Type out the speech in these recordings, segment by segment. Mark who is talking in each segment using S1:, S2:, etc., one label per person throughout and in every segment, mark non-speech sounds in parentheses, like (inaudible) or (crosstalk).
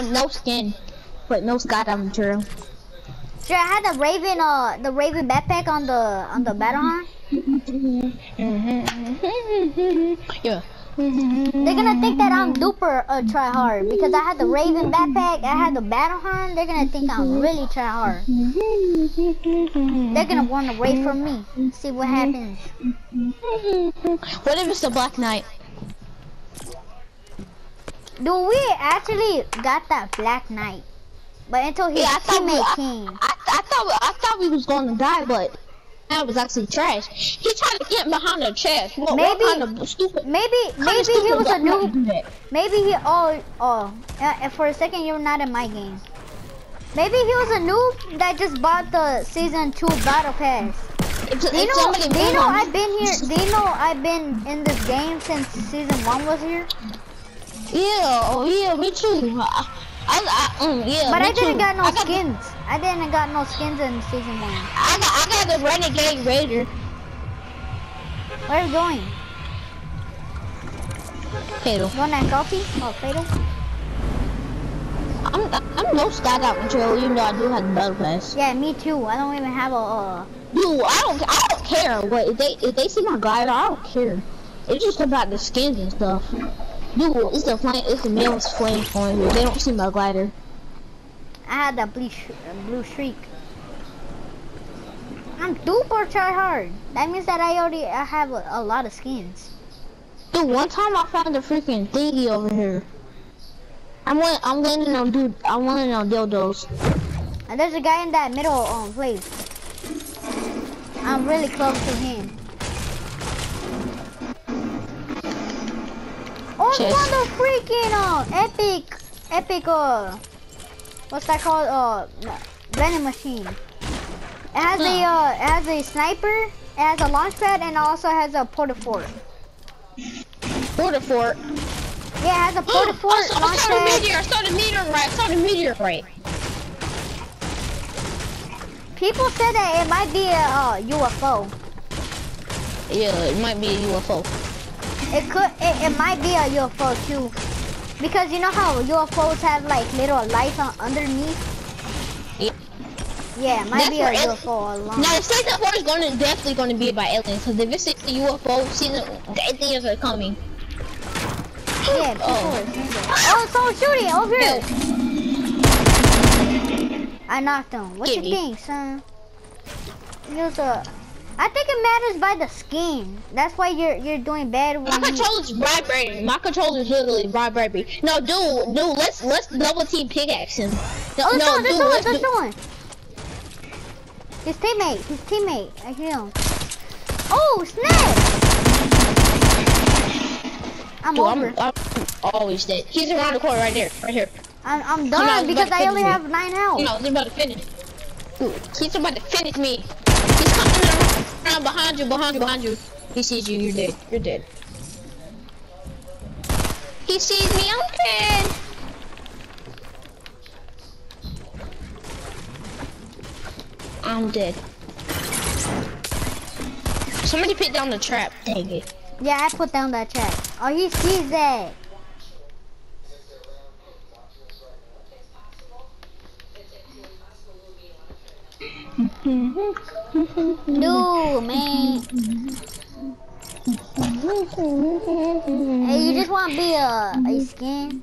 S1: time, no skin, but no skydiving material.
S2: Sure, I had the Raven, uh, the Raven backpack on the on the battle hunt. (laughs)
S1: yeah.
S2: They're gonna think that I'm duper uh, try hard because I had the Raven backpack, I had the battle horn. They're gonna think I'm really try hard. They're gonna want to wait for me, see what happens. (laughs)
S1: What if it's the Black Knight?
S2: Do we actually got that Black Knight? But until he,
S1: Yeah, I thought we, I,
S2: came.
S1: I, I thought I thought we was going to die, but that was actually trash. He tried to get behind the chest. What, what
S2: Maybe-
S1: kind of stupid?
S2: Maybe, maybe he was a noob. Maybe he, oh, oh, uh, for a second you're not in my game. Maybe he was a noob that just bought the season two battle pass. Do you know,
S1: somebody
S2: do you
S1: been
S2: know I've been here, you know I've been in this game since season one was here?
S1: Yeah, oh yeah, me too. I, I, I um, yeah,
S2: But I didn't
S1: too.
S2: got no
S1: I got,
S2: skins. I didn't got no skins in season one.
S1: I got, I got the Renegade Raider.
S2: Where are you going?
S1: Fatal.
S2: You want that coffee? Oh, Fatal?
S1: I'm, I'm no skydiving material, even though I do have the battle pass.
S2: Yeah, me too. I don't even have a, uh,
S1: Dude, I don't, I don't care. What if they, if they see my glider, I don't care. It's just about the skins and stuff. Dude, it's the flame, it's the male's flame point. They don't see my glider.
S2: I had that blue, sh blue shriek. I'm duper try hard. That means that I already I have a, a lot of skins.
S1: Dude, one time I found a freaking thingy over here. I'm wa- I'm landing on dude. I'm landing on dildos.
S2: And there's a guy in that middle um place. I'm really close to him. Oh,
S1: Chest.
S2: what the freaking uh, epic, epic uh, what's that called? Uh, vending machine. It has a uh, it has a sniper, it has a launch pad, and also has a porta fort.
S1: Border fort.
S2: Yeah, it has a porta (gasps)
S1: I
S2: fort,
S1: saw, I saw the meteor. I saw the meteorite. I saw the meteorite.
S2: People said that it might be a uh, UFO.
S1: Yeah, it might be a UFO.
S2: It could, it, it might be a UFO too. Because you know how UFOs have like little lights on underneath?
S1: Yeah.
S2: Yeah, it might
S1: That's
S2: be a UFO alone.
S1: Now, season four is going to definitely going to be about aliens. Because if it's a UFO, season the aliens are coming.
S2: Yeah,
S1: Oh.
S2: are saying that. Oh, someone's shooting over here. I knocked him. What
S1: Get
S2: you
S1: me.
S2: think, son? Use a. I think it matters by the skin. That's why you're you're doing bad
S1: My
S2: when you.
S1: controller's vibrating. My controller's literally vibrating. No, dude, dude, let's let's double team pickaxe him. No,
S2: Oh,
S1: no, dude, let's do-
S2: someone. His teammate, his teammate. I hear him. Oh, snap! I'm
S1: Dude,
S2: over.
S1: I'm, I'm always dead. He's around the corner right there, right here.
S2: I'm, I'm done because I only have nine health.
S1: No, he's about to finish. He's about to finish me. He's coming around behind you, behind you, behind you. He sees you, you're dead. You're dead. He sees me, I'm dead. I'm dead. Somebody put down the trap. Dang it.
S2: Yeah, I put down that trap. Oh, he sees that. No, man. Hey, you just want to be a, a skin?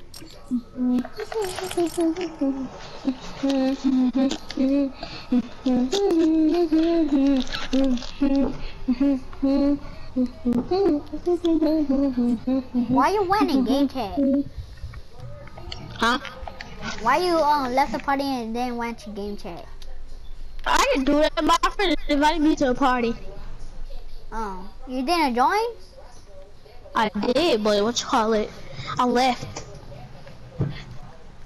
S2: Why you winning game chat?
S1: Huh?
S2: Why you um left the party and then went to game chat?
S1: I didn't do that. My friend invited me to a party.
S2: Oh, you didn't join?
S1: I did, but what you call it? I left.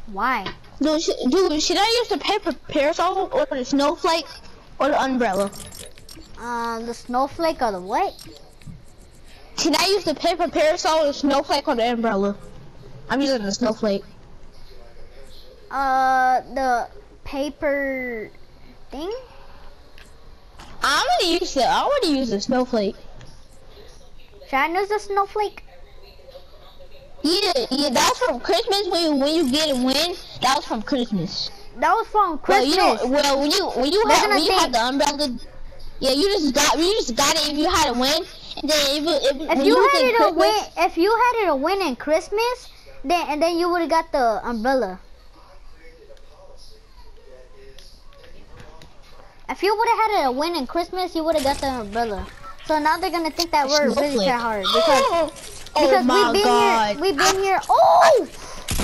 S2: Why?
S1: Dude, sh dude, should I use the paper parasol or the snowflake or the umbrella?
S2: Uh, the snowflake or the what?
S1: Can I use the paper parasol, or the snowflake, or the umbrella? I'm using the snowflake.
S2: Uh, the paper thing?
S1: I'm gonna use the. I want to use the snowflake.
S2: Should I use the snowflake?
S1: Yeah, yeah, that was from Christmas. When you, when you get a win, that was from Christmas.
S2: That was from Christmas.
S1: Well, you know, well when you when you had when you had the umbrella, yeah, you just got you just got it if you had a win. And then if, if,
S2: If
S1: when
S2: you had it a win, if you had it a win in Christmas, then and then you would have got the umbrella. If you would have had a win in Christmas, you would have got the umbrella. So now they're gonna think that we're really try hard because (laughs)
S1: oh
S2: because
S1: my
S2: we've been
S1: god.
S2: here we've been here. Oh,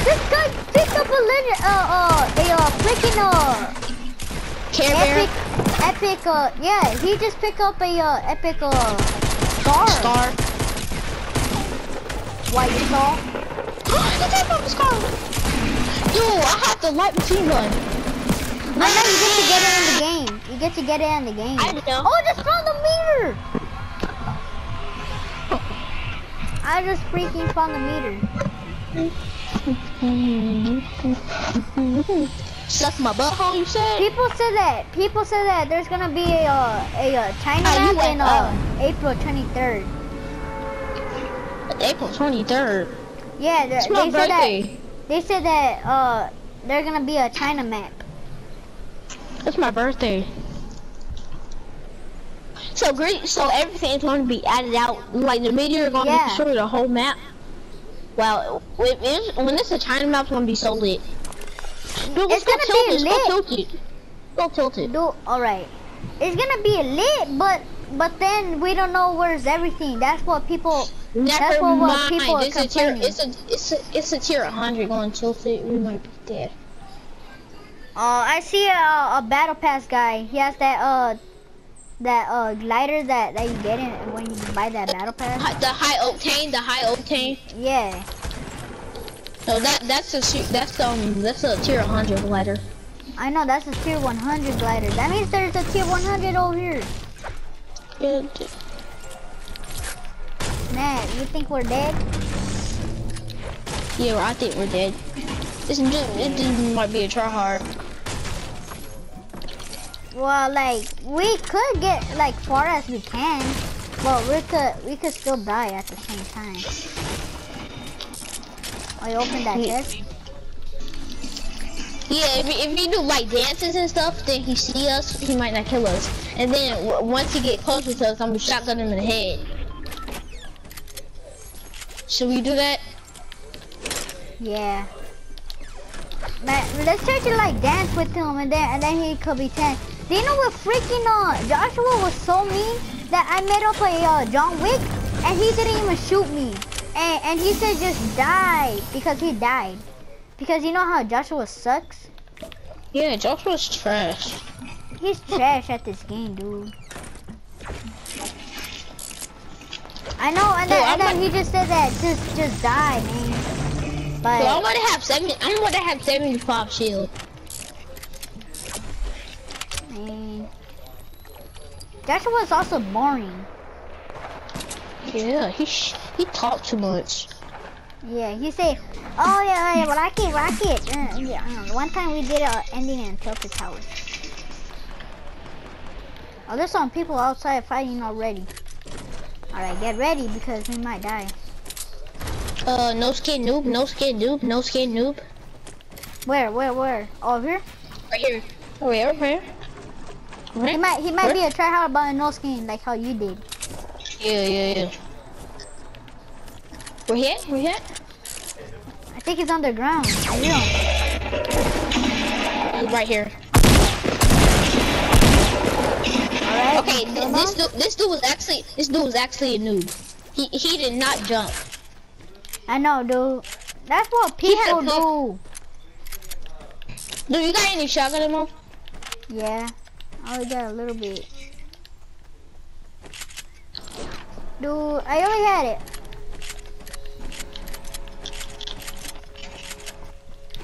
S2: this guy picked up a legend, uh, uh, a uh, freaking uh,
S1: Care Bear
S2: epic, epic, uh, yeah, he just picked up a uh, epic uh, star.
S1: star.
S2: White star. (gasps)
S1: Get that from scar. Yo, I have the light machine gun.
S2: I know you get to get it in the game. Get to get it in the game.
S1: I know.
S2: Oh, I just found the meter. I just freaking found the meter.
S1: Suck my butthole, you said?
S2: People said that. People said that there's gonna be a a uh, China
S1: Oh,
S2: map in uh, April 23rd.
S1: April 23rd.
S2: Yeah, they,
S1: It's my
S2: they said that. They said that uh, there's gonna be a China map.
S1: It's my birthday. So great. So everything's going to be added out. Like the meteor going to destroy the whole map. Well, it is, when it's a China map, it's going to be so lit. Dude,
S2: It's
S1: let's go
S2: gonna
S1: tilt
S2: be
S1: it.
S2: lit.
S1: Go tilt it. Go tilt it.
S2: Do all right. It's gonna be lit, but but then we don't know where's everything. That's what people.
S1: Never
S2: That's what- what
S1: mind.
S2: people are
S1: it's a tier. It's a it's a it's a tier 100 going tilt it. We might be dead.
S2: Uh, I see a, a battle pass guy. He has that uh that uh glider that that you get in when you buy that battle pass.
S1: The high octane. The high octane.
S2: Yeah.
S1: No, that that's a that's um that's a tier 100 glider.
S2: I know that's a tier 100 glider. That means there's a tier 100 over here.
S1: Yeah,
S2: Man, you think we're dead?
S1: Yeah, I think we're dead. This this might be a tryhard.
S2: Well, like we could get like far as we can, but we could we could still die at the same time. I opened that
S1: Yeah.
S2: chest.
S1: Yeah, if, if he do like dances and stuff, then he see us, he might not kill us. And then w once he get closer to us, I'm gonna shotgun him in the head. Should we do that?
S2: Yeah. Man, let's try to like dance with him and then and then he could be 10. You know what freaking uh Joshua was so mean that I made up a uh, John Wick and he didn't even shoot me. And and he said just die because he died. Because you know how Joshua sucks?
S1: Yeah, Joshua's trash.
S2: He's trash at this game, dude. I know, and then, and then he just said that just just die, man. But
S1: I'm gonna have seventy. I'm gonna have seventy-five shield.
S2: Man. was also boring.
S1: Yeah, he sh he talk too much.
S2: Yeah, he say, oh yeah, yeah, rocket, rocket. Uh, yeah, uh, one time we did a ending in Tilted Towers. Oh, there's some people outside fighting already. Alright, get ready because we might die.
S1: Uh, no skin noob, no skin noob, no skin noob.
S2: Where, where, where? Over here?
S1: Right here. Oh, yeah, right here.
S2: He might, he might be a tryhard but no skin like how you did.
S1: Yeah, yeah, yeah. Where he at? Where he at?
S2: I think he's underground. I know.
S1: He's right here.
S2: Alright.
S1: Okay, th this dude, this dude was actually, this dude was actually a noob. He he did not jump.
S2: I know, dude. That's what people do.
S1: Dude, you got any shotgun ammo?
S2: Yeah, I only got a little bit. Dude, I only had it.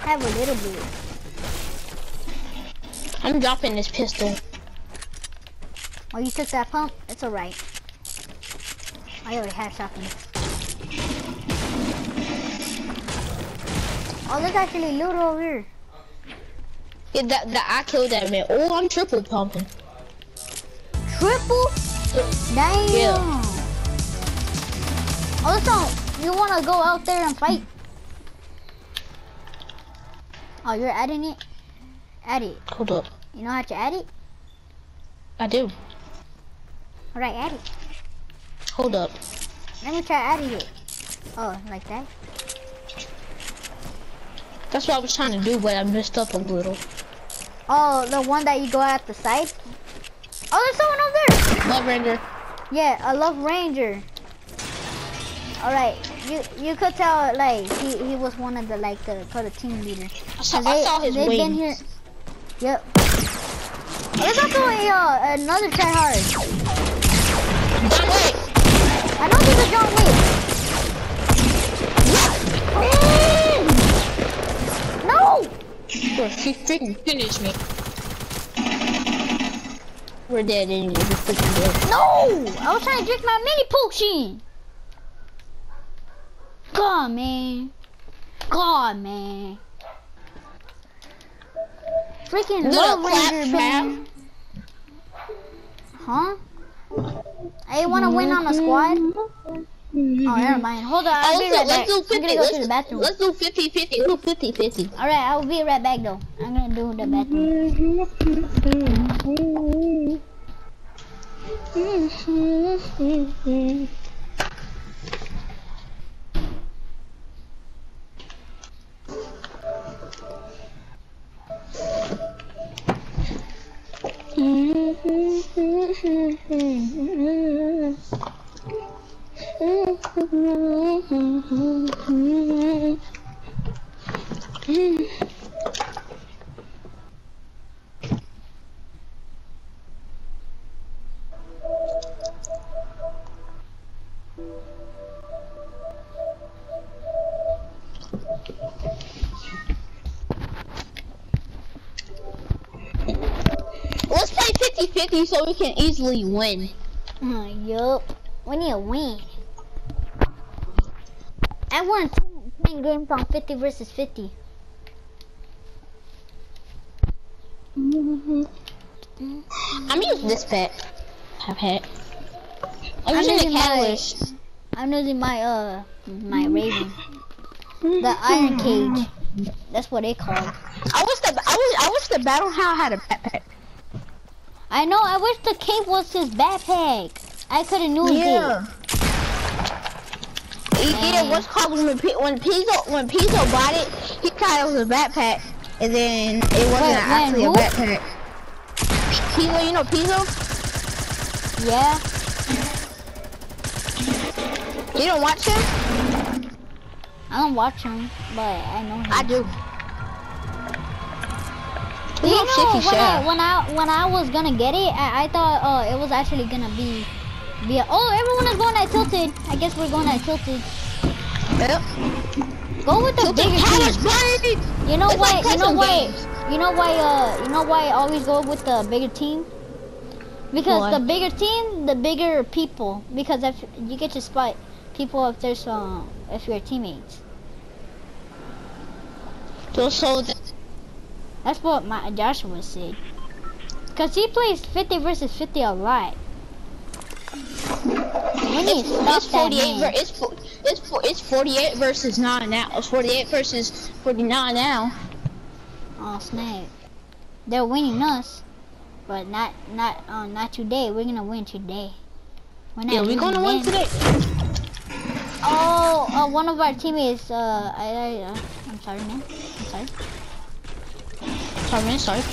S2: I have a little bit.
S1: I'm dropping this pistol.
S2: Oh, you took that pump? It's alright. I already had something. Oh, there's actually loot over here.
S1: Yeah, that, that I killed that man. Oh, I'm triple pumping.
S2: Triple? Damn.
S1: Yeah.
S2: Also, you wanna go out there and fight? Oh, you're adding it? Add it.
S1: Hold up.
S2: You know how to add it?
S1: I do.
S2: Alright, add it.
S1: Hold up.
S2: Let me try adding it. Oh, like that?
S1: That's what I was trying to do, but I messed up a little.
S2: Oh, the one that you go at the side? Oh, there's someone over there!
S1: Love Ranger.
S2: Yeah, I love Ranger. Alright, you you could tell like he, he was one of the like the for the team leader.
S1: I saw,
S2: they,
S1: I saw his
S2: they've
S1: wings.
S2: been here. Yep. There's also a uh, another tryhard.
S1: John Wick.
S2: I know there's a John Wick.
S1: Bro, she freaking finished me. We're dead anyway. We're freaking dead.
S2: No! I was trying to drink my mini potion. God, man. God, man. Freaking
S1: Little
S2: love Ranger, man. Huh? Hey, wanna win on a squad? Oh, mm-hmm. never mind. Hold on, I'll be
S1: let's,
S2: right
S1: do,
S2: back.
S1: let's do
S2: I'm
S1: 50.
S2: gonna go
S1: let's,
S2: to the bathroom.
S1: let's do 50 50. Let's do 50 50.
S2: Alright, I'll be right back though. I'm gonna do the bathroom. (laughs)
S1: Let's play 50 50 so we can easily win.
S2: Uh, yup. We need a win. I won 10 games on 50 versus 50.
S1: I'm using this pet. Pet. I'm,
S2: I'm
S1: using the
S2: my- I'm using my uh my Raven. The Iron (laughs) Cage. That's what they call it.
S1: I wish the I wish I wish the battle hound had a backpack.
S2: I know, I wish the cape was his backpack. I could have used it.
S1: He did it. What's called when P- when Pizzo when Pizzo bought it, he thought it was a backpack, and then it wasn't
S2: Wait,
S1: actually
S2: when
S1: a backpack. Pizzo, you know Pizzo?
S2: Yeah.
S1: You don't watch him?
S2: I don't watch him, but I know him.
S1: I do.
S2: Do you know when I, when I when I was gonna get it, I, I thought uh, it was actually gonna be be a, oh everyone is going at tilted. I guess we're going at tilted.
S1: Yep.
S2: Go with the
S1: Tilted
S2: bigger team.
S1: buddy!
S2: You know
S1: It's
S2: why?
S1: like
S2: you know why?
S1: games.
S2: You know why? Uh, you know why I always go with the bigger team? Because
S1: Why?
S2: the bigger team, the bigger people. Because if you get to spot people if there's uh, if you're teammates.
S1: So, so th-
S2: That's what my Joshua said. Cause he plays 50 versus 50 a lot.
S1: It's, it's 48
S2: man.
S1: ver- it's, it's, it's 48 versus 9 now. It's 48 versus 49 now.
S2: Oh snap! They're winning us, but not not uh, not today. We're gonna win today. We're not
S1: Yeah, we're gonna win today.
S2: Oh, uh, one of our teammates. Uh, I, I uh, I'm sorry, man. I'm sorry.
S1: Sorry, man, sorry.
S2: I'm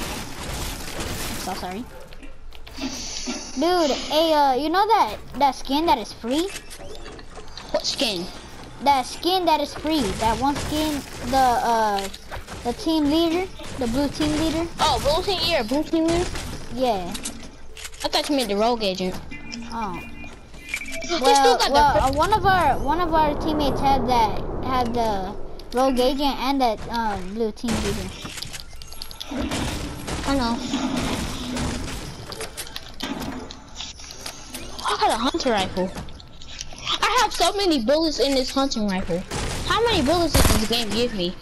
S2: so sorry. Dude, hey, uh, you know that that skin that is free?
S1: What skin?
S2: That skin that is free. That one skin, the uh, the team leader, the blue team leader.
S1: Oh, blue team, leader, blue team. leader?
S2: Yeah.
S1: I thought you meant the rogue agent.
S2: Oh. Well,
S1: got
S2: well,
S1: the.
S2: uh, one of our one of our teammates had that had the rogue agent and that um, blue team leader.
S1: I know. I got a hunter rifle. I have so many bullets in this hunting rifle. How many bullets does this game give me?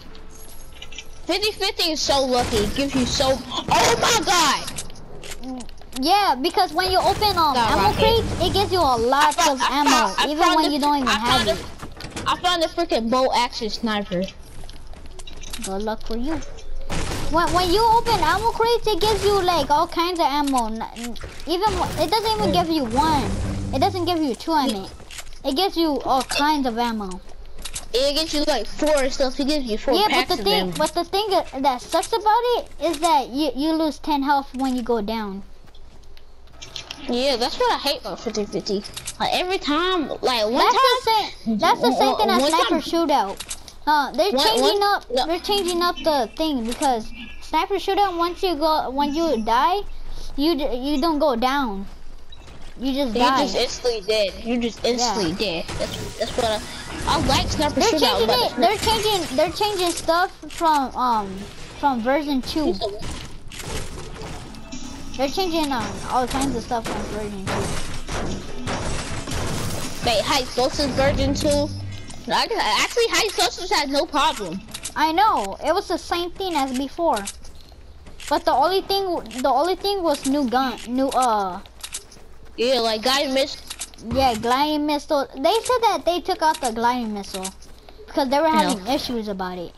S1: 50-50 is so lucky. It gives you so. Oh my god!
S2: Yeah, because when you open um ammo crates, it gives you a lot of
S1: I
S2: ammo,
S1: found-
S2: even when
S1: the-
S2: you don't even
S1: I
S2: have it.
S1: the- I found a freaking bolt action sniper.
S2: Good luck for you. When, when you open ammo crates, it gives you like all kinds of ammo. Even it doesn't even give you one. It doesn't give you two. I mean, it gives you all kinds of ammo.
S1: It gives you like four stuff. It gives you four
S2: yeah,
S1: packs
S2: but the thing,
S1: of
S2: but the thing that sucks about it is that you you lose ten health when you go down.
S1: Yeah, that's what I hate about 50-50. Like every time, like one
S2: that's
S1: time.
S2: The same, that's the same (laughs) thing as sniper time, shootout. Uh, they're one, changing one, up. No. They're changing up the thing because sniper shootout. Once you go, when you die, you you don't go down. You just
S1: You're
S2: die.
S1: just instantly dead. You're just instantly yeah. dead. That's that's what I. I like sniper
S2: they're
S1: shootout.
S2: Changing it, they're changing. They're changing stuff from um from version two. They're changing um all kinds of stuff from version
S1: two. Wait, high explosives version two. Actually, high explosives had no problem.
S2: I know. It was the same thing as before. But the only thing, the only thing was new gun, new uh.
S1: Yeah, like guy missed
S2: yeah, gliding missile. They said that they took out the gliding missile because they were having no. issues about it.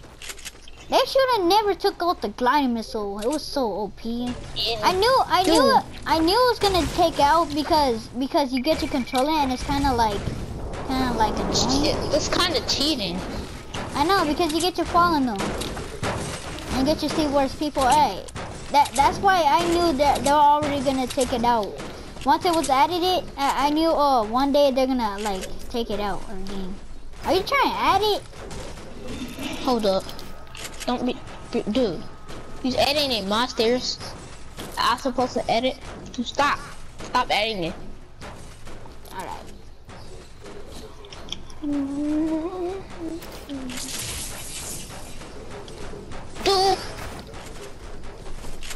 S2: They should have never took out the gliding missile. It was so OP. Yeah. I knew, I Dude. knew, I knew it was gonna take out because because you get to control it and it's kind of like, kind of like annoying.
S1: It's kind of cheating.
S2: I know because you get to follow them and get to see where's people at. That that's why I knew that they were already gonna take it out. Once it was added it, I, I knew, oh, one day they're gonna, like, take it out or game. Are you trying to add it?
S1: Hold up. Don't be, dude. He's editing it, monsters. I'm supposed to edit. Stop. Stop editing it.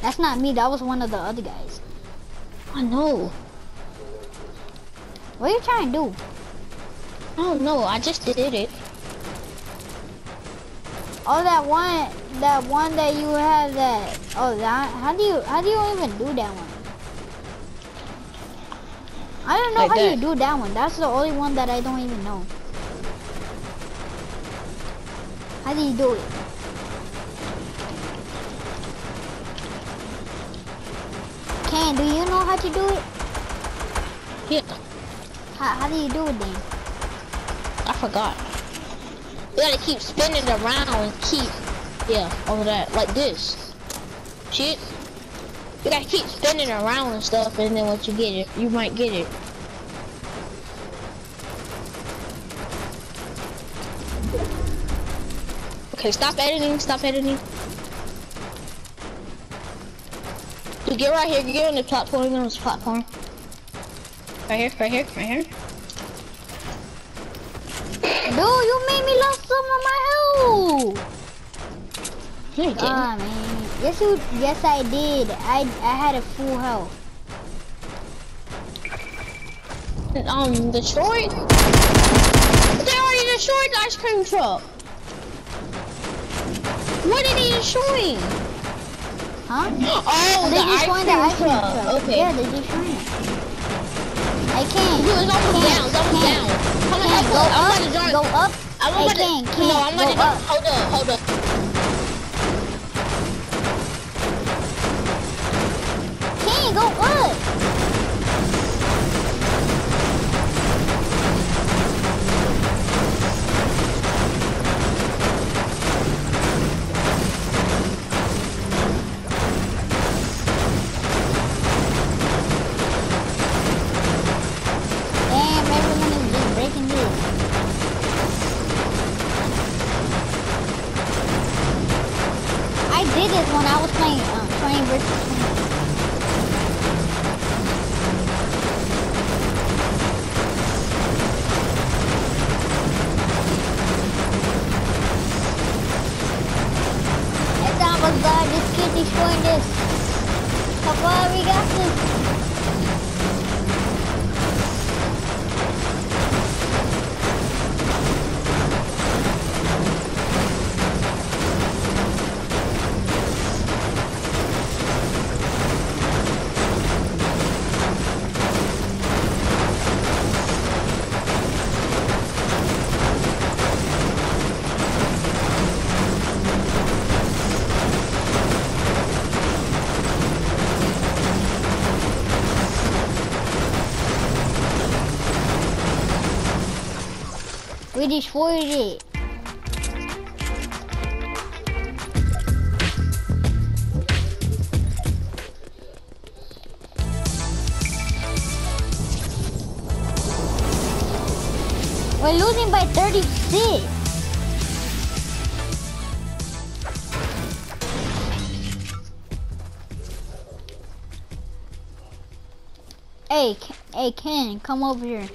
S2: That's not me, that was one of the other guys.
S1: I know.
S2: What are you trying to do?
S1: I don't know. I just did it.
S2: Oh, that one, that one that you have that. Oh, that. How do you, how do you even do that one? I don't know like how that. you do that one. That's the only one that I don't even know. How do you do it? Ken, do you know how to do it?
S1: Yeah.
S2: How, how do you do it then?
S1: I forgot. You gotta keep spinning around and keep, yeah, all that, like this. Shit. You gotta keep spinning around and stuff, and then once you get it, you might get it. Okay, stop editing, stop editing. Dude, get right here, get on the platform, get on this platform. Right here, right here, right here.
S2: Dude, you made me lose some of my health.
S1: No, you didn't.
S2: Ah, man. Yes, you, yes, I did. I, I had a full health.
S1: Um, destroyed? They already destroyed the ice cream truck. What did he destroy?
S2: Huh?
S1: Oh, they the ice cream, the ice cream truck. truck. Okay.
S2: Yeah, they destroyed it. I can't.
S1: Dude, it's almost down. It's down. Come on,
S2: go
S1: up. I'm
S2: join. Go up. I'm
S1: about
S2: to. Can't, can't.
S1: No, I'm to.
S2: Up.
S1: Hold up. Hold up.
S2: Can't go up. We're losing by 36. Hey, hey, Ken, come over here.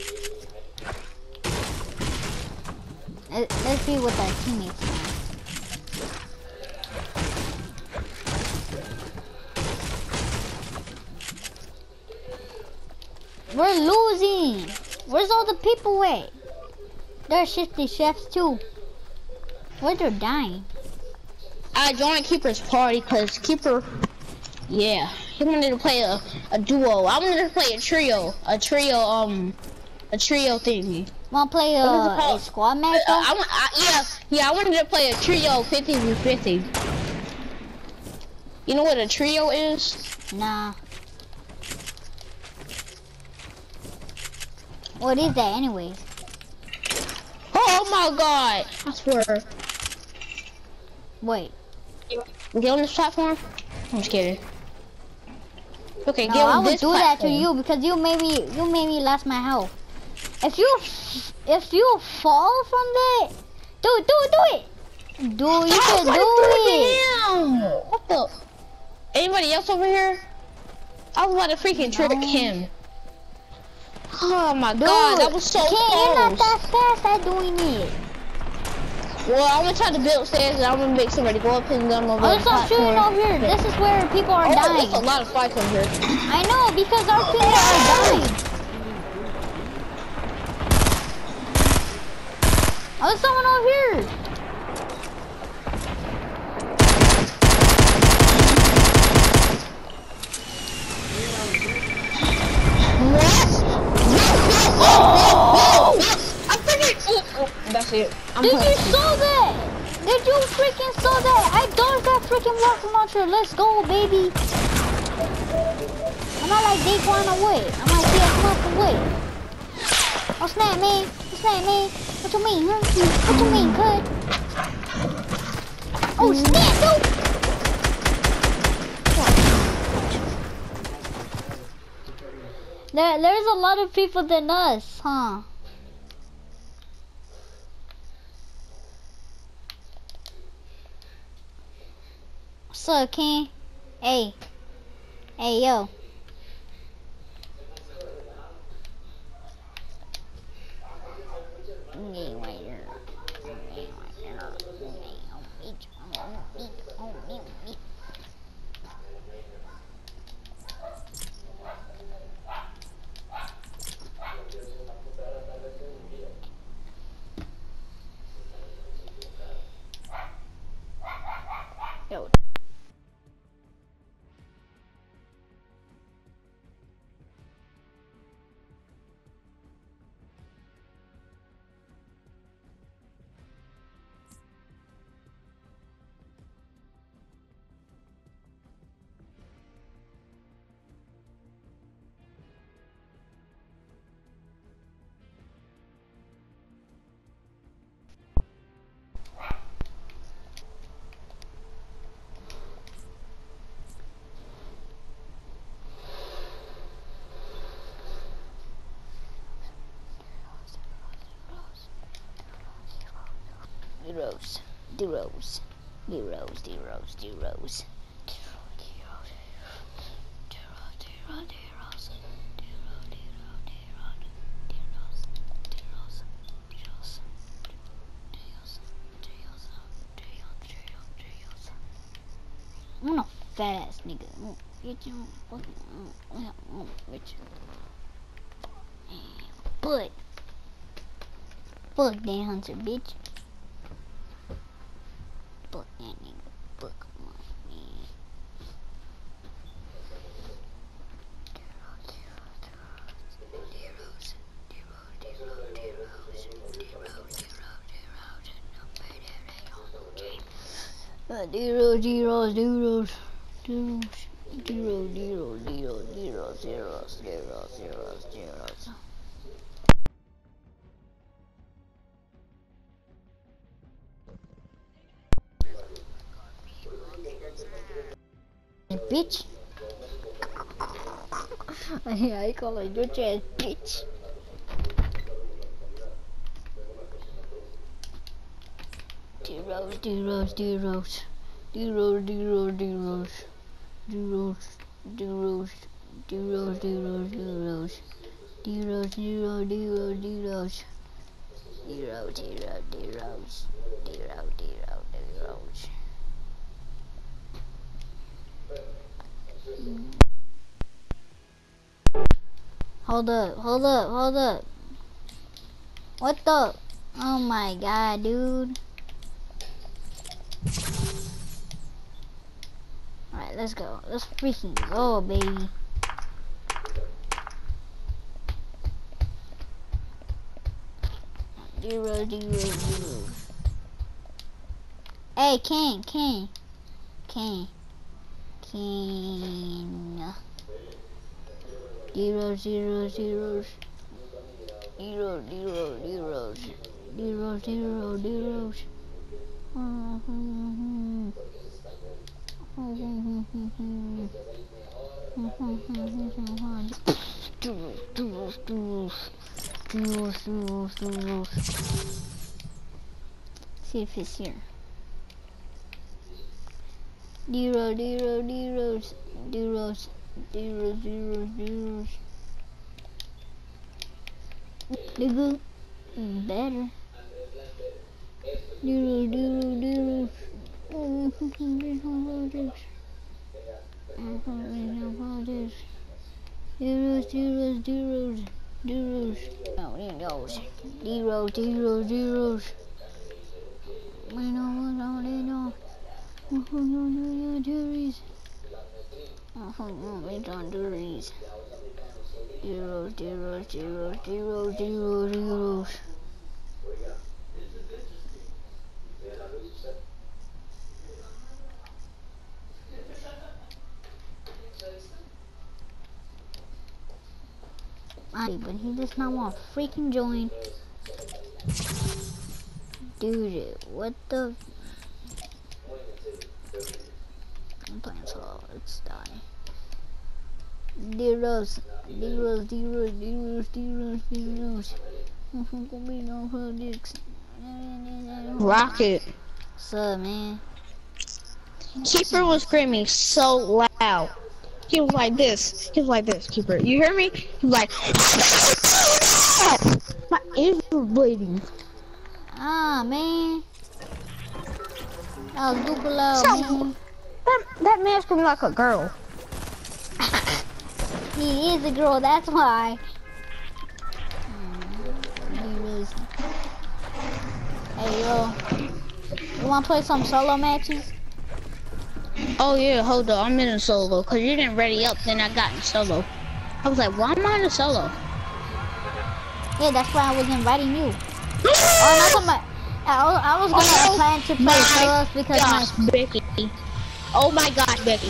S2: Let- Let's be with our teammates. We're losing. Where's all the people at? They're shifty chefs too. Where they're dying.
S1: I joined Keeper's party because Keeper, yeah, he wanted to play a, a duo. I wanted to play a trio, a trio, um, a trio thingy.
S2: Wanna play
S1: What is it
S2: uh, a squad
S1: Uh,
S2: match? though?
S1: I, wa- I, yeah, yeah, I wanted to play a trio 50 v 50. You know what a trio is?
S2: Nah. What is that anyways?
S1: Oh my god! I swear.
S2: Wait.
S1: Get on this platform? I'm just kidding. Okay,
S2: No,
S1: get on
S2: I would
S1: this
S2: do that to you because you made me you made me lost my health. If you if you fall from that, do it, do it, do it. Do you can do it.
S1: Damn! What the? Anybody else over here? I was about to freaking trick
S2: No.
S1: him. Oh my
S2: Dude,
S1: god, that was so
S2: Ken, you're not
S1: close.
S2: that fast at doing it.
S1: Well, I'm gonna try to build stairs and I'm gonna make somebody go up and I'm gonna
S2: Oh,
S1: build
S2: let's shooting over here. This is where people are
S1: Oh,
S2: dying.
S1: there's a lot of fights over here.
S2: I know because our people are dying. Oh, there's someone over here.
S1: What? Oh! I'm freaking. Oh, oh, that's it. I'm
S2: Did you saw that? Did you freaking saw that? I dodged that freaking rocket launcher. Let's go, baby. I'm not like Daquan away. I'm like Daquan away. Oh snap, man. Oh snap, man. What you mean? What mean, cuz? Oh snap, dude. There, there's a lot of people than us, huh? What's up, King? Hey. Hey, yo. Yo. Zeros, zeros, zeros, zeros. I'm a fat ass nigga. But, fuck that hunter, bitch. Call bitch ass bitch. D-Rose, D-Rose. D-Rose, D-Rose, D-Rose. D-Rose, D-Rose, D-Rose, D-Rose, D-Rose. D-Rose, D-Rose, D-Rose, D-Rose. D-Rose, D-Rose, D-Rose. D-Rose, D-Rose, D-Rose. Hold up, hold up, hold up. What the? Oh my god, dude. Alright, let's go. Let's freaking go, baby. Zero, zero, zero. Hey, King, King. King. King. Zero, zero, zeros. Zero, zero, zeros. Zero, zero, zeros. See if it's here. Zero, zero, zeros, zeros, zero, zero, zeros. Nigga, better. Zero, zero, zeros. Zeros, zeros, zeros, zeros. No, zeros. Zeros, zeros, zeros. We know what all they know. Oh, no, no, no, juries. Oh, no, we don't juries. Zeros, zeros, zeros, zeros, zeros, zeros. Alright, but he does not want to freaking join. Dude, what the? I'm playing solo. Let's die. Zeros, zeros, zeros, zeros, zeros, zeros. (laughs) Gonna be no projects.
S1: Rocket.
S2: What's up, man?
S1: Keeper was screaming so loud. He was like this. He was like this, Keeper. You hear me? He was like, my ears were bleeding.
S2: Ah, man. That was
S1: So-
S2: man.
S1: That, that man screamed like a girl.
S2: He is a girl, that's why. He really is. Hey, yo. You wanna play some solo matches?
S1: Oh yeah, hold on. I'm in a solo. Cause you didn't ready up, then I got in solo. I was like, why am I in a solo?
S2: Yeah, that's why I was inviting you. Oh, not much. I was, I was gonna
S1: Oh
S2: plan to play
S1: my
S2: solos because
S1: Gosh,
S2: my,
S1: Becky. Oh my god, Becky.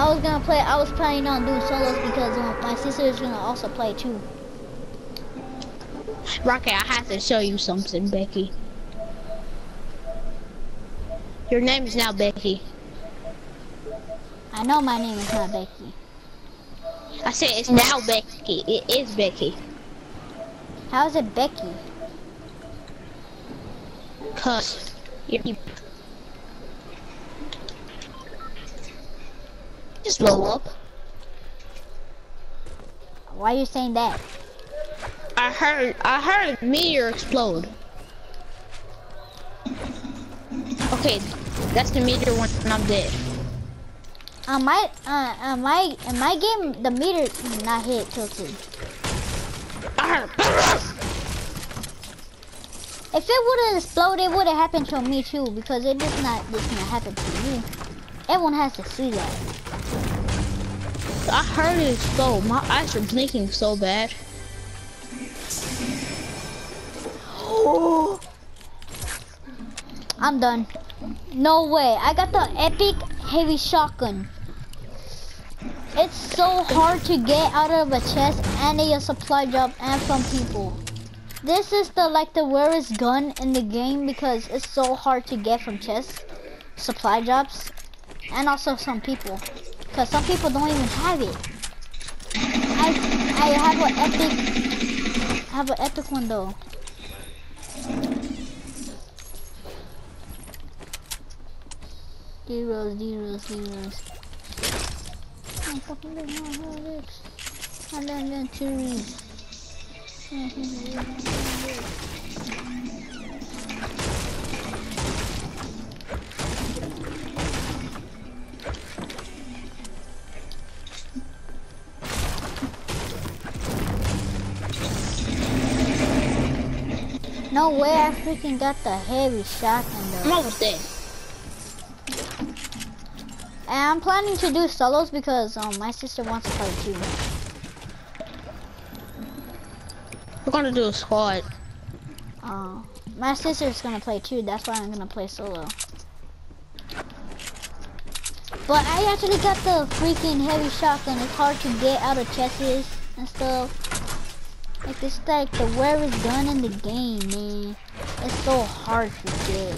S2: I, was gonna play. I was planning on doing solos because uh, my sister is gonna also play too.
S1: Rocket, I have to show you something, Becky. Your name is now Becky.
S2: I know my name is not Becky.
S1: I said it's now Becky. It is Becky.
S2: How is it Becky?
S1: Cause you just blow up.
S2: Why are you saying that?
S1: I heard I heard a meteor explode. Okay, that's the meteor when I'm dead.
S2: On my uh, on my in my game, the meter did not hit tilted.
S1: I heard
S2: If it would have exploded, it would have happened to me too because it does not just not happen to you. Everyone has to see that.
S1: I heard it explode. My eyes are blinking so bad. Oh. (gasps)
S2: I'm done. No way. I got the epic heavy shotgun. It's so hard to get out of a chest and a supply drop and from people. This is the like the rarest gun in the game because it's so hard to get from chests, supply drops, and also some people, cause some people don't even have it. I I have an epic, I have an epic one though. Zeros, zeros, zeros. I fucking did not have this. I learned that too. (laughs) No way I freaking got the heavy shotgun though.
S1: I'm almost dead.
S2: And I'm planning to do solos because um my sister wants to play too.
S1: We're gonna do a squad.
S2: Uh, my sister's gonna play too. That's why I'm gonna play solo. But I actually got the freaking heavy shotgun. It's hard to get out of chests and stuff. Like it's like the rarest gun in the game, man. It's so hard to get.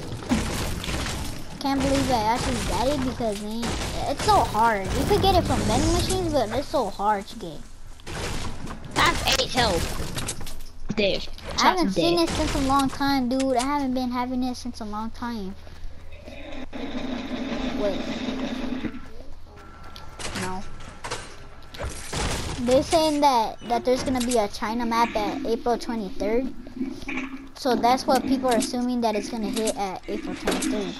S2: Can't believe I actually got it because man, it's so hard. You could get it from vending machines, but it's so hard to get.
S1: That's eight health. There.
S2: I haven't seen it since a long time, dude. I haven't been having it since a long time. Wait. No. They're saying that that there's gonna be a China map at April 23rd. So that's what people are assuming that it's gonna hit at April 23rd.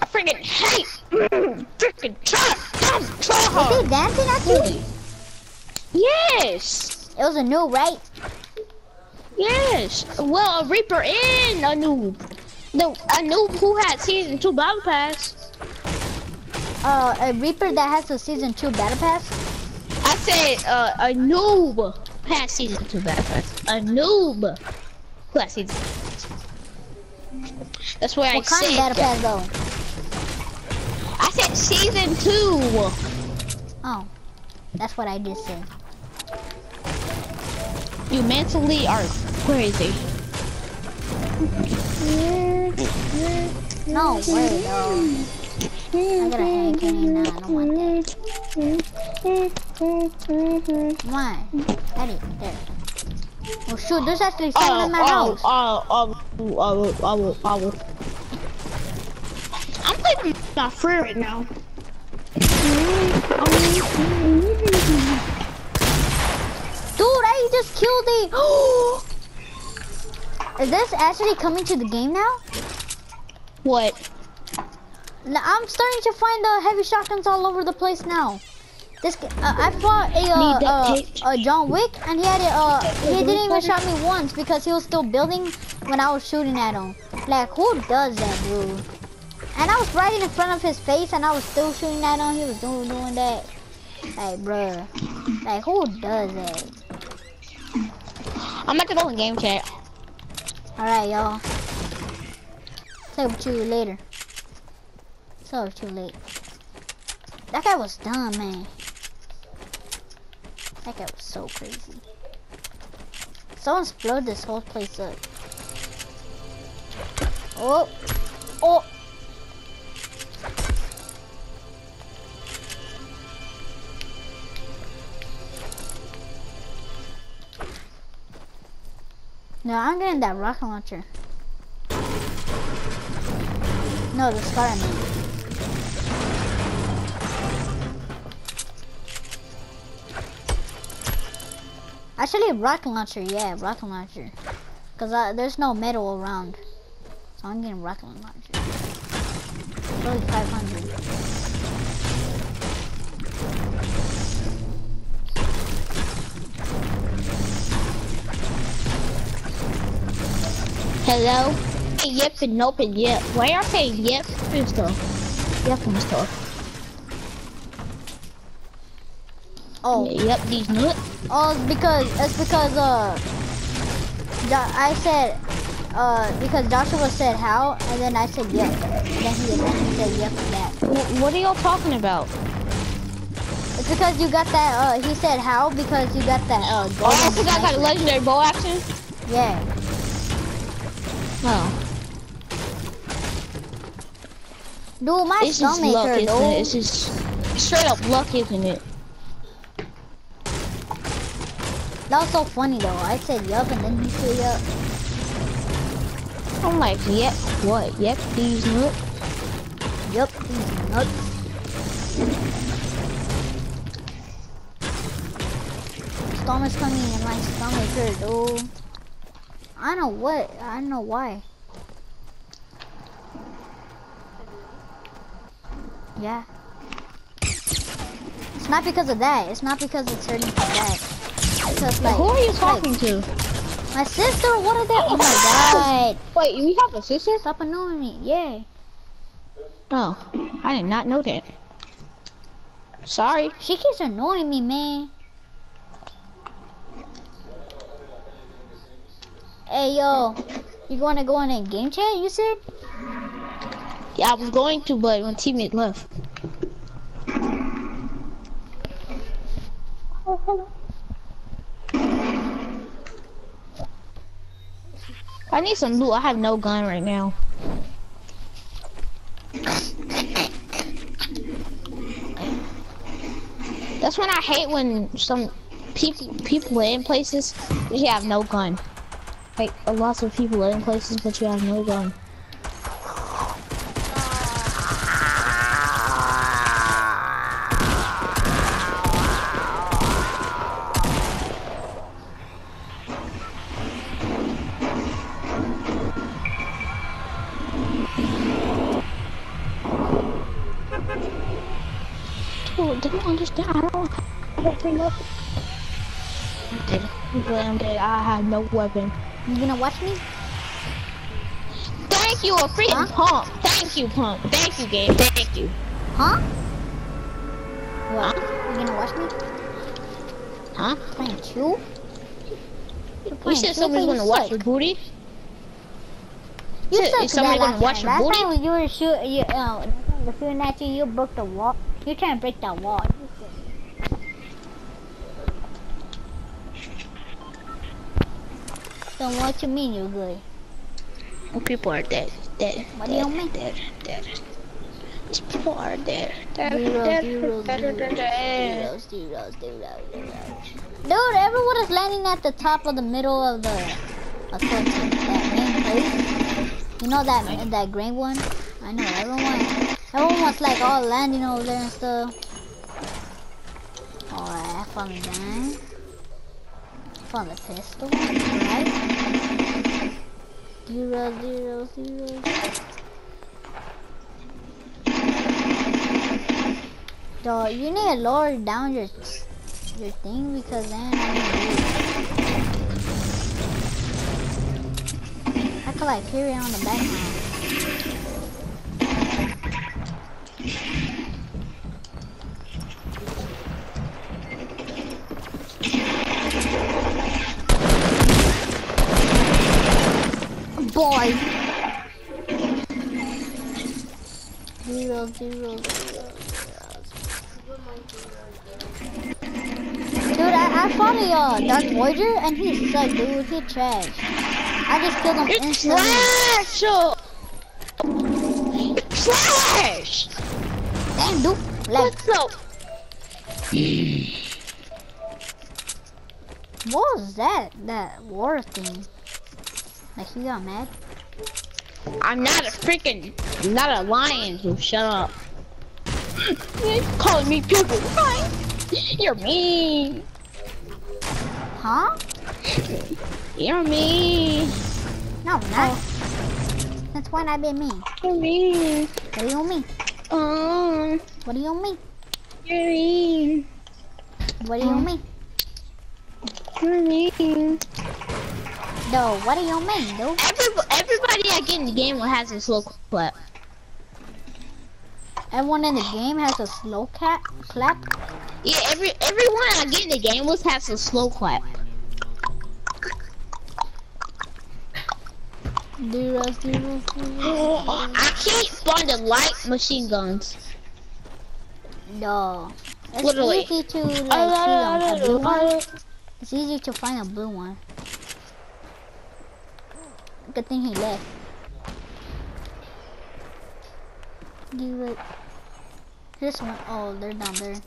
S1: I freaking hate freaking try try
S2: Was he dancing at you?
S1: Yes.
S2: It was a new, right?
S1: Yes. Well, a Reaper and a noob. The a noob who had season two battle pass.
S2: Uh, a Reaper that has a season two battle pass.
S1: I said uh, a noob had season two battle pass. A noob season. That's where
S2: What
S1: I
S2: kind
S1: said.
S2: of battle
S1: that.
S2: pass though?
S1: I said season two.
S2: Oh, that's what I just said.
S1: You mentally are crazy.
S2: No way, though. I got a cannon now. I don't want that. Come on. There. Oh shoot, there's actually someone
S1: Oh,
S2: in my
S1: oh,
S2: house.
S1: oh, oh, oh, oh, oh, oh. I'm playing my friend right now.
S2: Dude, I just killed a. Is this actually coming to the game now?
S1: What?
S2: I'm starting to find the heavy shotguns all over the place now. This uh, I fought a uh, uh, uh, John Wick, and he had it. Uh, he didn't even shot me once because he was still building when I was shooting at him. Like, who does that, dude? And I was right in front of his face, and I was still shooting at him. He was doing doing that. Like, bruh, like who does that?
S1: I'm about to go in game chat.
S2: All right, y'all. Play with you later. So too late. That guy was dumb, man. That guy was so crazy. Someone's blowed this whole place up. Oh, oh. No, I'm getting that rocket launcher. No, the man. Actually, rocket launcher, yeah, rocket launcher. Cause uh, there's no metal around, so I'm getting rocket launcher. Really 500.
S1: Hello? Yep and nope and yep. Why are they yep and? Yep and.
S2: Oh,
S1: Yep, these nuts.
S2: oh, it's because it's because uh, I said uh because Joshua said how, and then I said yep, and then he, then he said yep that.
S1: What are y'all talking about?
S2: It's because you got that. Uh, he said how because you got that. Uh,
S1: Oh, I
S2: golden
S1: forgot I got a legendary bow action.
S2: Yeah.
S1: Oh.
S2: Dude, my
S1: It's
S2: stomach
S1: luck,
S2: hurt,
S1: isn't it?
S2: dude.
S1: It's just straight up luck, isn't it?
S2: That was so funny though. I said yup and then he said yup.
S1: I'm like, yep, what? Yep, these nuts.
S2: Yup, he's nuts. Stomach's coming and my stomach hurt, dude. I don't know what. I don't know why. Yeah. It's not because of that. It's not because it's hurting from that. Like,
S1: Who are you
S2: like,
S1: talking to?
S2: my sister. What are they? Oh, oh my god!
S1: Wait, you have a sister?
S2: Stop annoying me. Yeah.
S1: Oh, I did not know that. Sorry.
S2: She keeps annoying me, man. Hey, yo. You want to go in a game chat, you said?
S1: Yeah, I was going to, but when teammate left. Oh, hello. I need some loot. I have no gun right now. That's when I hate when some people people live in places you have no gun. Like lots of people live in places but you have no gun. I'm dead. I have no weapon.
S2: You gonna watch me?
S1: Thank you, a freaking
S2: Huh?
S1: pump. Thank you, pump. Thank you, game. Thank you.
S2: Huh? What? You gonna watch me?
S1: Huh?
S2: Playing two?
S1: You said somebody's gonna watch your booty?
S2: You
S1: Said-
S2: suck
S1: somebody gonna watch
S2: time.
S1: your
S2: Last
S1: booty?
S2: time you were shooting, you, uh, last time shooting at you, you broke the wall. You trying to break that wall. So what you mean you're good?
S1: Well, people are dead. Dead.
S2: What do
S1: dead,
S2: you mean?
S1: Dead. Dead. These people are dead. Dead. Dead. dead.
S2: Dude, everyone is landing at the top of the middle of the of course, that main place. You know that that green one? I know everyone. Everyone was like all landing over there and stuff. Alright, I found a a pistol. Right? Zero, zero, zero. Dog, you need to lower down your your thing because then I could like it on the background. Boy. Zero, zero, zero. Dude, I, I fought a uh, Dark Voyager and he sucked, dude. He trash. I just killed him
S1: You're
S2: instantly.
S1: trash! oh. Trash!
S2: Damn, dude. Like,
S1: What's up?
S2: what was that? That war thing? Like, you got mad?
S1: I'm not a freaking, I'm not a lion, so shut up. Calling me Google Lion? You're mean.
S2: Huh?
S1: You're mean.
S2: No, I'm not. That's why I've been mean.
S1: You're mean.
S2: What do you mean?
S1: Um,
S2: What do you mean?
S1: you're mean.
S2: What do you
S1: Um.
S2: mean?
S1: You're mean.
S2: No, what do you mean, dude?
S1: Every, everybody I get in the game will has a slow clap.
S2: Everyone in the game has a slow cat clap.
S1: Yeah, every everyone I get in the game with has a slow clap. (gasps) I can't find the light machine guns.
S2: No. It's
S1: Literally.
S2: easy to like see them. A blue one. It's easy to find a blue one. Good thing he left. Do it. This one, oh, they're down there.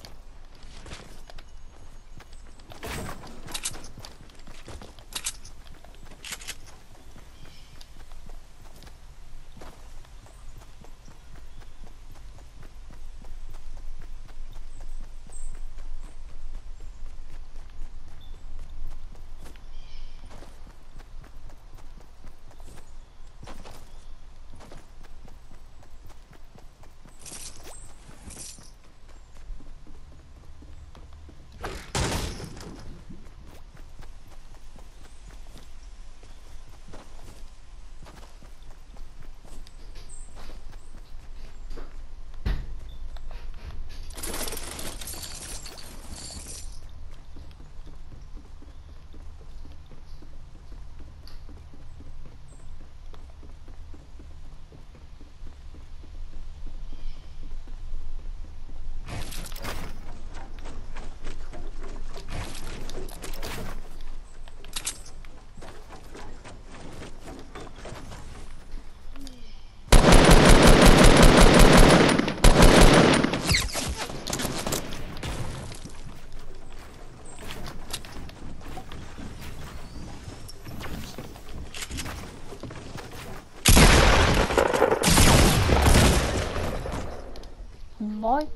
S2: Boy.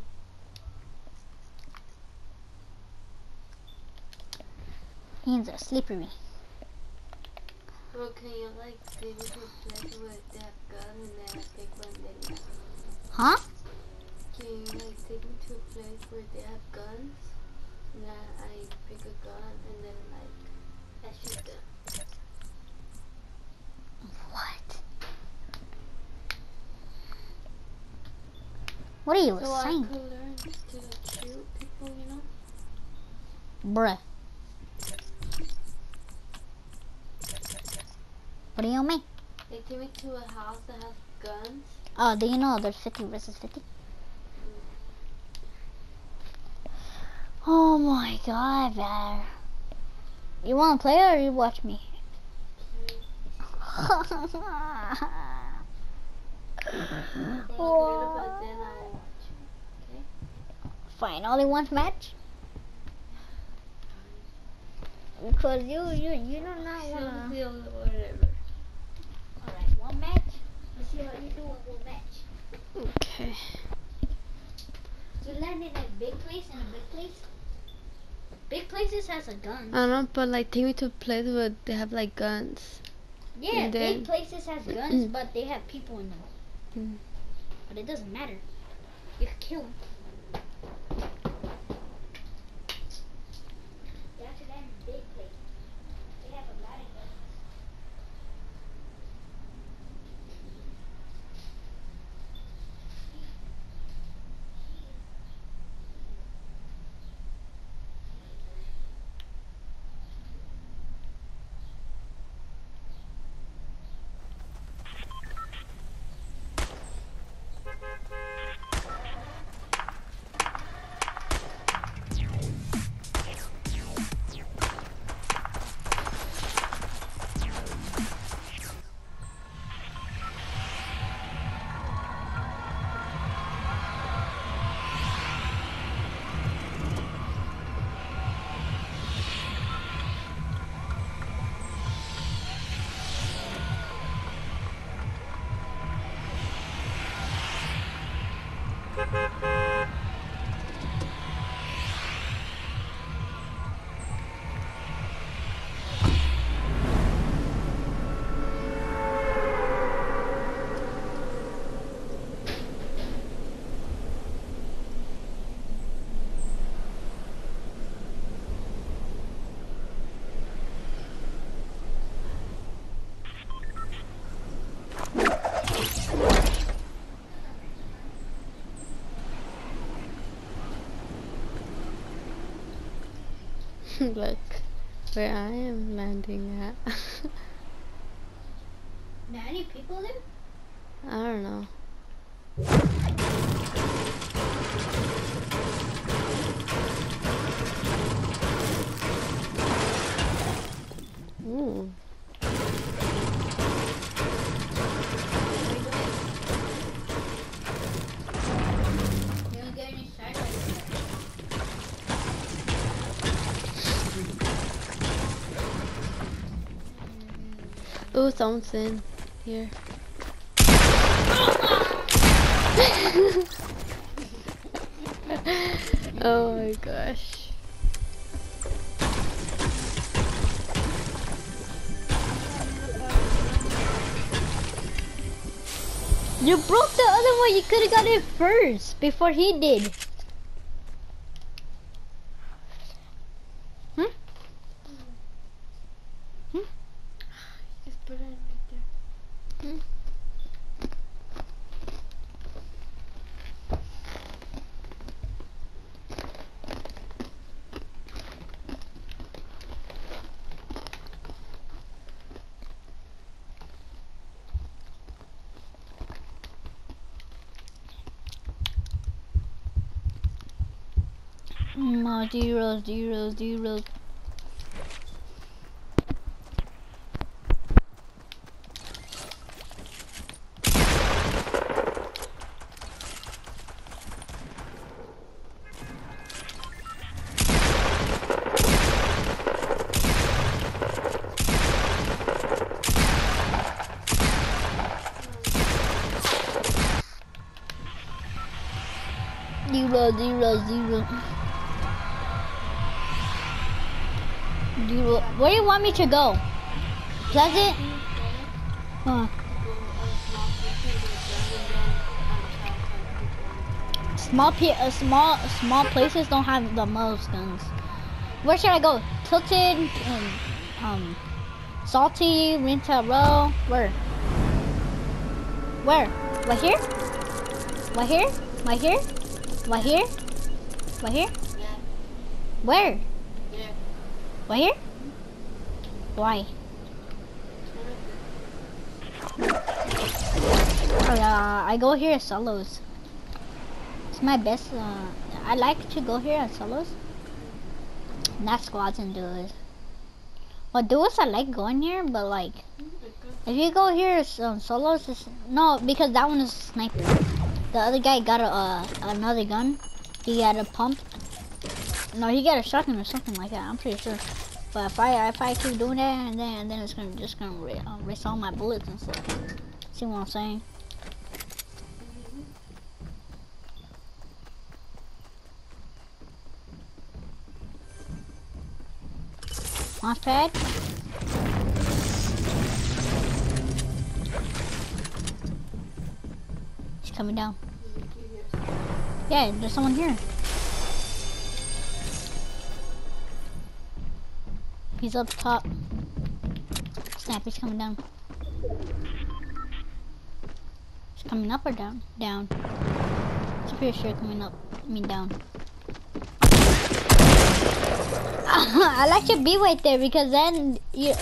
S2: A slippery.
S3: Can you like take me to a place where they gun and then I pick one then
S2: Huh?
S3: Can you like take me to a place where they have guns and then I pick a gun and then like I shoot them?
S2: What? What are you
S3: So I
S2: saying?
S3: could learn to like, shoot people, you know?
S2: Bruh. What do you mean?
S3: They take me to a house that has guns.
S2: Oh, do you know there's 50 versus 50? Oh my god, man. You wanna play or you watch me? (laughs)
S3: When I get it, but then I'll watch.
S2: Fine, only one match? Because you, you, you do not wanna...
S3: She'll feel whatever.
S2: Alright, one match. Let's see how you do in one match.
S3: Okay.
S2: You land in a big place and a big place. Big places has a gun.
S3: I don't know, but like take me to a place where they have like guns.
S2: yeah, big places has (clears throat) guns, but they have people in them.
S3: Mm.
S2: But it doesn't matter. You can kill them. (laughs)
S3: Look where I am landing at.
S2: Many people there?
S3: I don't know. Ooh. Someone's here. (laughs) oh my gosh.
S2: You broke the other one. You could have got it first before he did. Hmm?
S3: Just put it in right there.
S2: No, zeros, zeros, zeros. Zero, zero, zero. Zero. Where do you want me to go? Pleasant? Huh. Small uh, small small places don't have the most guns. Where should I go? Tilted, um, um salty, Rinta row. Where? Where? Right here? Right here? Right here? Right here? Right here? Where?
S3: Yeah.
S2: Right here? Why? Uh, I go here solos. It's my best. Uh, I like to go here solos. Not squads and duos. Well, duos I like going here, but like, if you go here um, solos, it's, no, because that one is a sniper. The other guy got a uh, another gun. He got a pump. No, he got a shotgun or something like that. I'm pretty sure. But if I if I keep doing that, and then then it's gonna just gonna waste um, all my bullets and stuff. See what I'm saying? Launch pad. He's coming down. Yeah, there's someone here. He's up top. Snap, he's coming down. He's coming up or down? Down. He's pretty sure coming up. I mean down. (laughs) I like to be right there because then you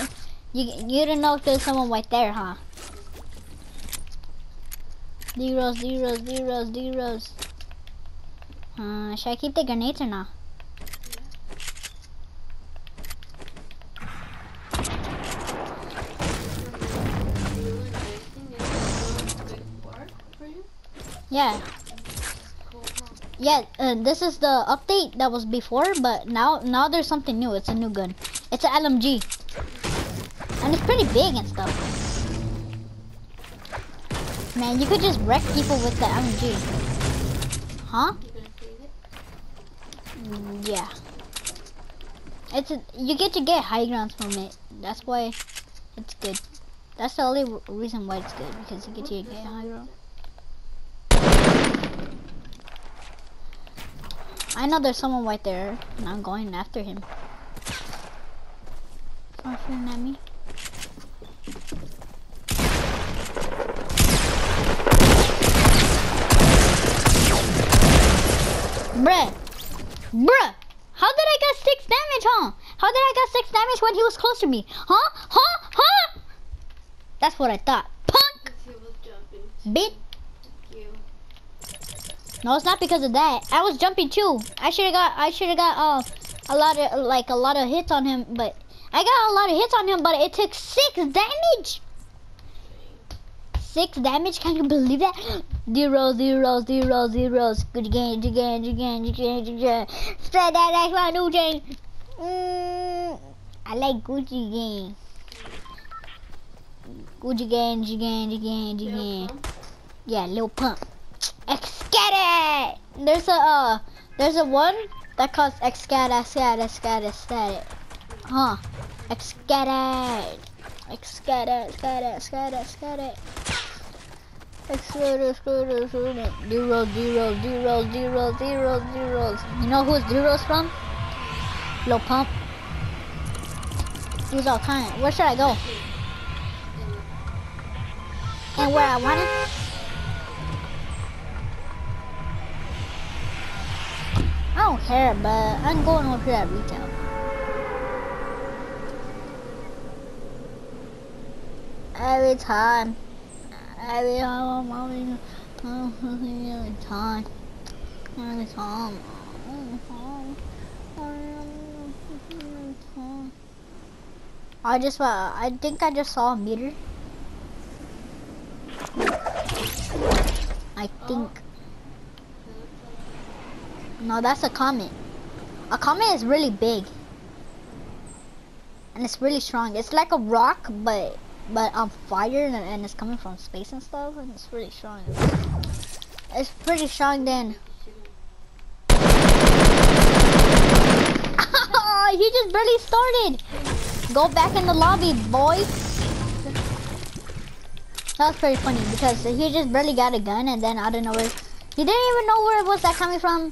S2: you you don't know if there's someone right there, huh? Zeros, zeros, zeros, zeros. Uh, should I keep the grenades or not? Yeah. Yeah, uh, this is the update that was before, but now now there's something new. It's a new gun. It's an LMG. And it's pretty big and stuff. Man, you could just wreck people with the LMG. Huh? Yeah. It's a, you get to get high grounds from it. That's why it's good. That's the only reason why it's good because you get to get high ground. I know there's someone right there, and I'm going after him. Someone shooting at me. Bruh. Bruh. How did I get six damage, huh? How did I get six damage when he was close to me? Huh? Huh? Huh? That's what I thought. Punk! Bit. No, it's not because of that. I was jumping too. I should have got. I should have got uh, a lot of like a lot of hits on him, but I got a lot of hits on him, but it took six damage. Six damage? Can you believe that? Zero, zero, zero, zeros. Good game, good game, good game, good game, good game. Spread that like my new game. Mm, I like Gucci game. Gucci gang, G gang, G gang, G
S3: Lil
S2: Yeah, Lil Pump. Excat There's a uh, there's a one that calls Excat, Excat, Excat, Excat. Huh? Excat Excat, Excat, Excat, Excat. Excat, Excat, Excat. Zero, zero, zero, zero, zero, zeros. You know who's zeros from? Lil Pump. He's all kind. Where should I go? And where I want it? Don't care, but I'm going over here at retail. Every time. Every time. Time. Every time. Every time. I just, uh, I think I just saw a meter. I think. No, that's a comet. A comet is really big. And it's really strong. It's like a rock, but but on fire, and, and it's coming from space and stuff, and it's really strong. It's pretty strong then. (laughs) he just barely started. Go back in the lobby, boy. That was pretty funny because he just barely got a gun and then out of nowhere, he didn't even know where it was that coming from.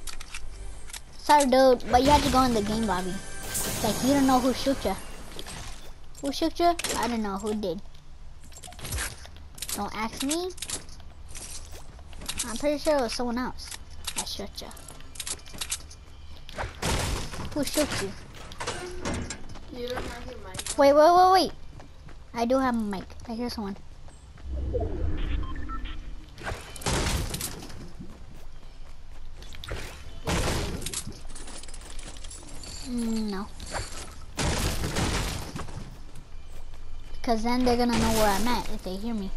S2: Sorry, dude, but you had to go in the game lobby. Like, you don't know who shoot you. Who shoot you? I don't know who did. Don't ask me. I'm pretty sure it was someone else that shot you. Who shoot you?
S3: You don't have your mic.
S2: Wait, wait, wait, wait. I do have a mic. I hear someone. Mm, no. Because then they're gonna know where I'm at if they hear me.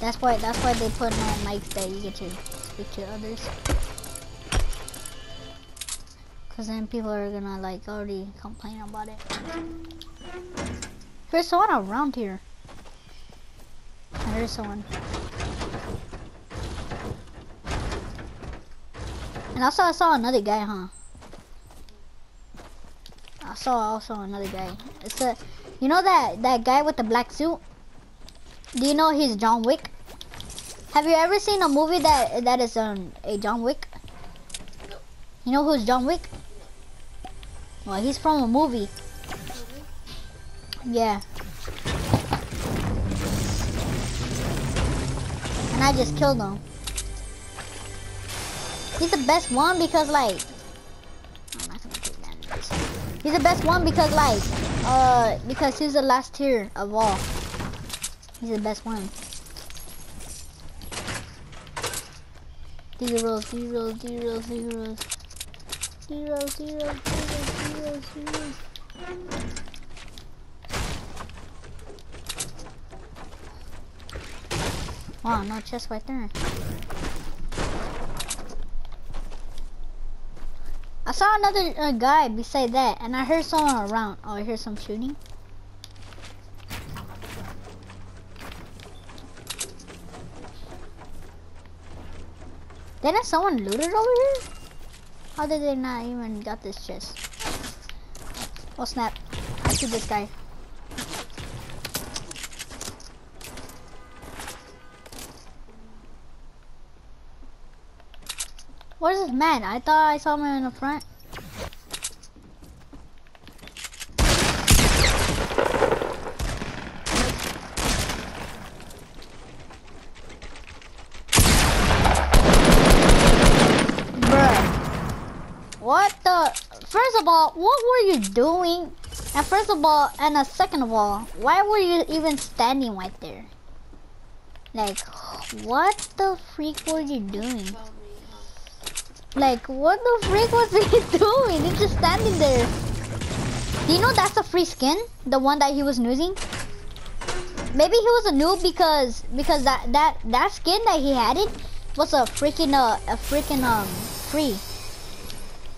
S2: That's why that's why they put no mics that you get to speak to others. Cause then people are gonna like already complain about it. There's someone around here. There's someone. And also I saw another guy, huh? I saw also another guy. It's a, you know that that guy with the black suit? Do you know he's John Wick? Have you ever seen a movie that that is um, a John Wick? You know who's John Wick? Well, he's from a movie. Yeah. And I just killed him. He's the best one because like I'm not gonna take that. He's the best one because like uh because he's the last tier of all. He's the best one. Zeros, zeros, zeros, zeros. Zeros, zeros, zeros, zeros, zeros. Wow, no chest right there. I saw another uh, guy beside that, and I heard someone around. Oh, I hear some shooting. Didn't someone loot it over here? How did they not even got this chest? Oh snap! I see this guy. Where's this man? I thought I saw him in the front. What the? First of all, what were you doing? And first of all, and uh, second of all, why were you even standing right there? Like, what the freak were you doing? Like, what the freak was (laughs) he doing? He's just standing there. Do you know that's a free skin? The one that he was using? Maybe he was a noob because because that that that skin that he had it was a freaking uh a freaking um free.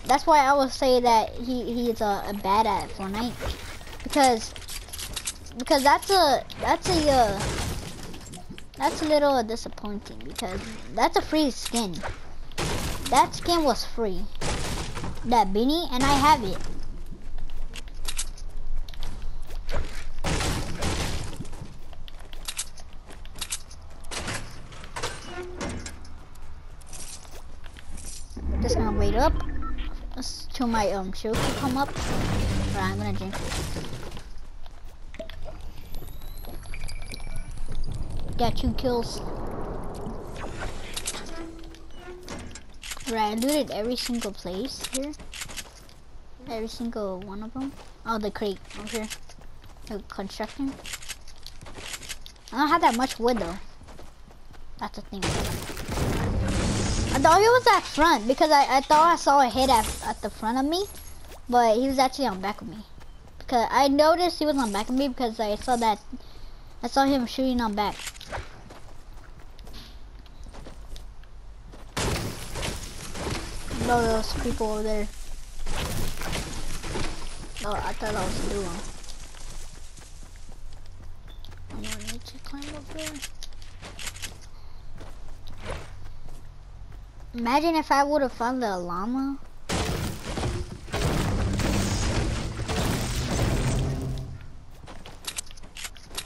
S2: That's why I would say that he he's a, a bad at Fortnite because because that's a that's a uh, that's a little disappointing because that's a free skin. That skin was free. That beanie, and I have it. Just gonna wait up till my um shield can come up. Right, I'm gonna drink. Got two kills. Right, I looted every single place here. Every single one of them. Oh, the crate over here. The construction. I don't have that much wood though. That's the thing. I thought he was at front because I, I thought I saw a hit at, at the front of me, but he was actually on back of me. Because I noticed he was on back of me because I saw that I saw him shooting on back. Those people over there. Oh, I thought I was doing. I'm gonna climb up there. Imagine if I would have found the llama.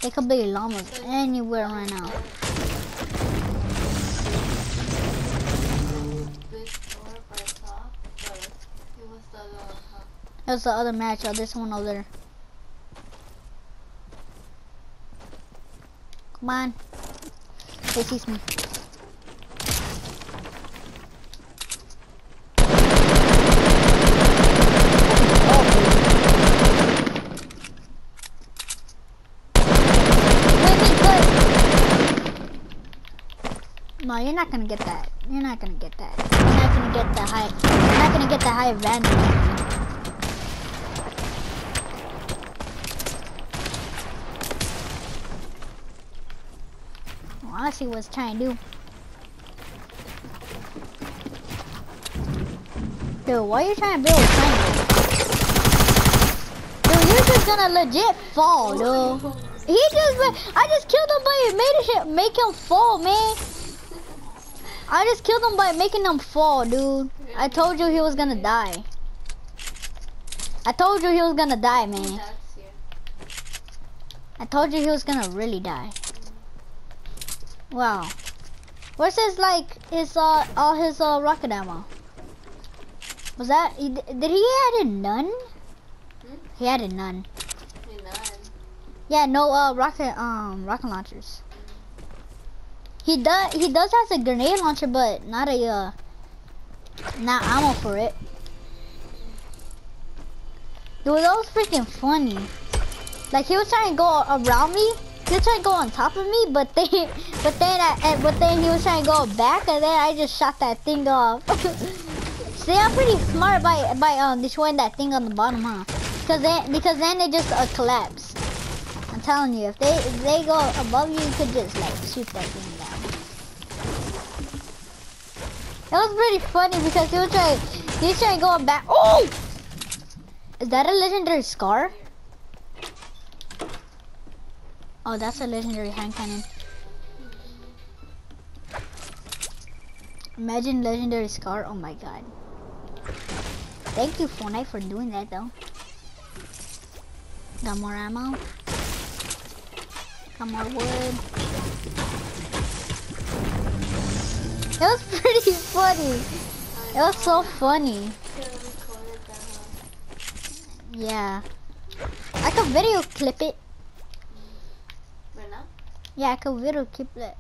S2: There could be llamas anywhere right now. That's the other match. Oh, this one over there. Come on. He sees me. No, you're not gonna get that. You're not gonna get that. You're not gonna get the high. You're not gonna get the high advantage. See what's trying to do. Dude, why are you trying to build a triangle? Dude, you're just gonna legit fall, dude. He just, I just killed him by made him make him fall, man. I just killed him by making him fall, dude. I told you he was gonna die. I told you he was gonna die, man. I told you he was gonna really die. Wow. Where's his like his uh all his uh rocket ammo? Was that did he add a none?
S3: Hmm?
S2: He had a. None. Yeah, no uh rocket um rocket launchers. He does he does has a grenade launcher but not a uh not ammo for it. Dude, that was freaking funny. Like he was trying to go around me. He was trying to go on top of me, but then, (laughs) but then, I, but then he was trying to go back, and then I just shot that thing off. (laughs) See, I'm pretty smart by by um destroying that thing on the bottom, huh? Because then, because then it just uh, collapsed. I'm telling you, if they if they go above you, you could just like shoot that thing down. It was pretty funny because he was trying, he was trying to go back. Oh! Is that a legendary scar? Oh, that's a legendary hand cannon. Imagine legendary scar. Oh my god. Thank you, Fortnite, for doing that though. Got more ammo. Got more wood. It was (laughs) pretty funny. It was so funny. Yeah. I could video clip it. Yeah, I could clip it.